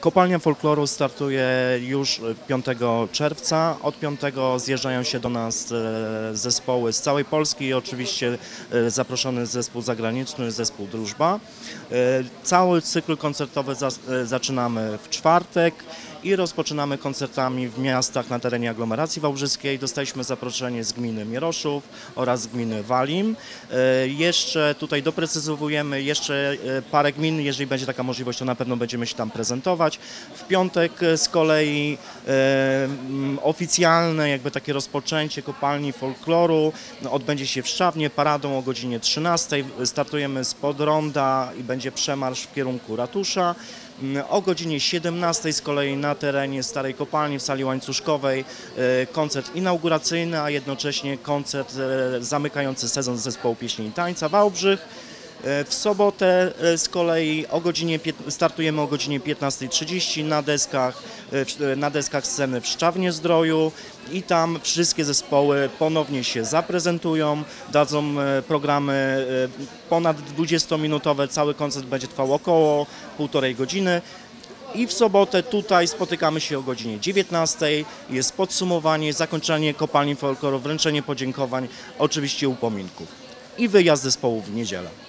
Kopalnia Folkloru startuje już 5 czerwca. Od 5 zjeżdżają się do nas e, zespoły z całej Polski i oczywiście e, zaproszony zespół zagraniczny, zespół Drużba. E, Cały cykl koncertowy zaczynamy w czwartek i rozpoczynamy koncertami w miastach na terenie aglomeracji wałbrzyskiej. Dostaliśmy zaproszenie z gminy Mieroszów oraz gminy Walim. E, Jeszcze tutaj doprecyzowujemy jeszcze e, parę gmin, jeżeli będzie taka możliwość, to na pewno będziemy się tam prezentować. W piątek e, z kolei oficjalne jakby takie rozpoczęcie kopalni folkloru no, odbędzie się w Szczawnie paradą o godzinie 13. Startujemy z Podronda i będzie przemarsz w kierunku ratusza. Mm, O godzinie 17 z kolei na terenie Starej Kopalni w sali łańcuszkowej e, koncert inauguracyjny, a jednocześnie koncert e, zamykający sezon zespołu pieśni i tańca Wałbrzych. E, W sobotę e, z kolei o godzinie, startujemy o godzinie 15.30 na deskach, e, na deskach sceny w Szczawnie Zdroju i tam wszystkie zespoły ponownie się zaprezentują, dadzą programy ponad 20-minutowe, cały koncert będzie trwał około półtorej godziny. I w sobotę tutaj spotykamy się o godzinie 19. Jest podsumowanie, zakończenie kopalni folkloru, wręczenie podziękowań, oczywiście upominków. I wyjazd zespołu w niedzielę.